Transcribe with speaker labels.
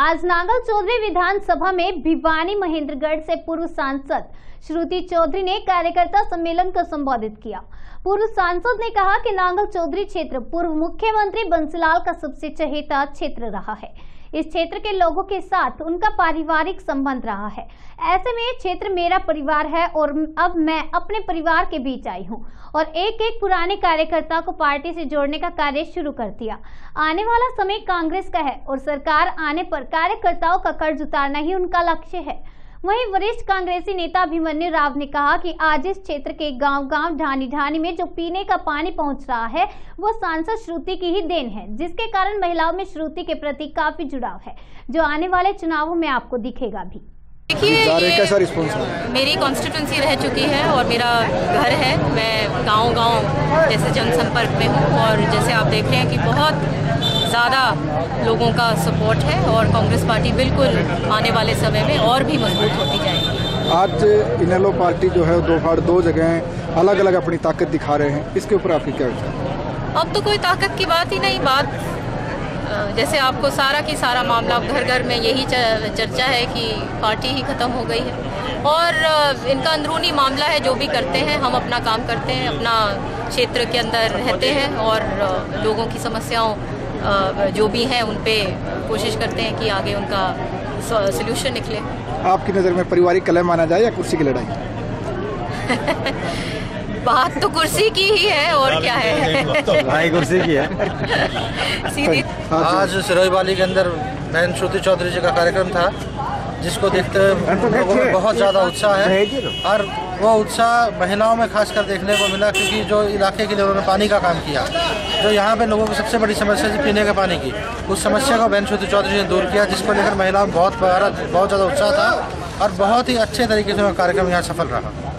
Speaker 1: आज नागल चौधरी विधानसभा में भिवानी महेंद्रगढ़ से पूर्व सांसद श्रुति चौधरी ने कार्यकर्ता सम्मेलन को संबोधित किया। पूर्व सांसद ने कहा कि नांगल चौधरी क्षेत्र पूर्व मुख्यमंत्री बंसीलाल का सबसे चहेता क्षेत्र रहा है। इस क्षेत्र के लोगों के साथ उनका पारिवारिक संबंध रहा है। ऐसे में क्षेत्र मेरा परिवार है और अब मैं अपने परिवार के बीच आई हूँ और एक एक पुराने कार्यकर्ता को पार्टी से जोड़ने का कार्य शुरू कर दिया। आने वाला समय कांग्रेस का है और सरकार आने पर कार्यकर्ताओं का कर्ज उतारना ही उनका लक्ष्य है। वहीं वरिष्ठ कांग्रेसी नेता अभिमन्यु राव ने कहा कि आज इस क्षेत्र के गांव-गांव ढानी ढानी में जो पीने का पानी पहुँच रहा है वो सांसद श्रुति की ही देन है जिसके कारण महिलाओं में श्रुति के प्रति काफ़ी जुड़ाव है। जो आने वाले चुनावों में आपको दिखेगा भी।
Speaker 2: देखिए
Speaker 3: कैसा रिस्पॉन्स
Speaker 2: मेरी कॉन्स्टिट्यूंसी रह चुकी है और मेरा घर है। मैं गाँव गाँव जैसे जनसंपर्क में हूँ और जैसे आप देख रहे हैं कि बहुत ज़्यादा लोगों का सपोर्ट है और कांग्रेस पार्टी बिल्कुल आने वाले समय में और भी मज़बूत होती जाएगी।
Speaker 3: आज इनेलो पार्टी जो है दो फाड़ दो जगह अलग अलग अपनी ताकत दिखा रहे हैं। इसके ऊपर आपकी क्या विचार?
Speaker 2: अब तो कोई ताकत की बात ही नहीं बात जैसे आपको सारा की सारा मामला अब घर घर में यही चर्चा है कि पार्टी ही खत्म हो गई है। और इनका अंदरूनी मामला है जो भी करते हैं हम अपना काम करते हैं अपना क्षेत्र के अंदर रहते हैं और लोगों की समस्याओं जो भी हैं उन पे कोशिश करते हैं कि आगे उनका सोल्यूशन निकले।
Speaker 3: आपकी नज़र में पारिवारिक कलह माना जाए या कुर्सी की लड़ाई?
Speaker 2: बात तो कुर्सी की ही है और क्या है?
Speaker 4: भाई कुर्सी की है।
Speaker 2: सीधी।
Speaker 5: आज सिरोही वाली के अंदर बहन श्रुति चौधरी जी का कार्यक्रम था जिसको देखते हुए लोगों में बहुत ज़्यादा उत्साह है। और वो उत्साह महिलाओं में खासकर देखने को मिला क्योंकि जो इलाके के लिए उन्होंने पानी का काम किया जो यहाँ पे लोगों की सबसे बड़ी समस्या थी पीने के पानी की, उस समस्या को बहन श्रुति चौधरी ने दूर किया जिसको लेकर महिलाओं बहुत बहुत ज़्यादा उत्साह था और बहुत ही अच्छे तरीके से कार्यक्रम यहाँ सफल रहा।